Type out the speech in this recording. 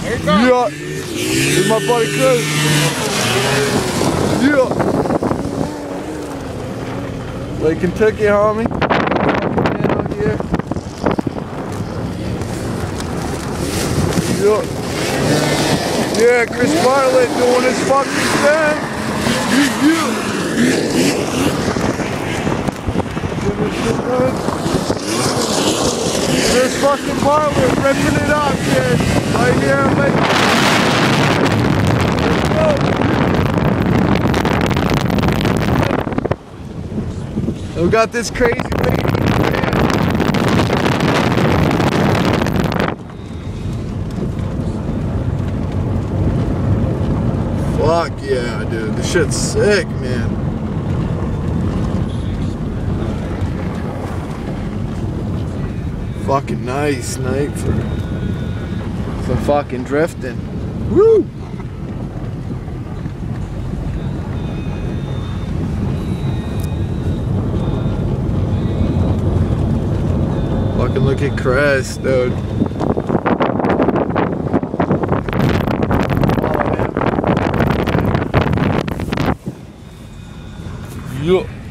Here it comes. Yeah. Here's my buddy Chris. Yeah. Lake Contoocook, homie. Yeah. Yeah, Chris Bartlett doing his fucking thing. Yeah. Doing his fucking Bartlett ripping it up, kid. Right here, Lake. Let's go. We got this crazy lady. Fuck yeah, dude. This shit's sick, man. Fucking nice night for some fucking drifting. Woo! Fucking look at Chris, dude. Yeah.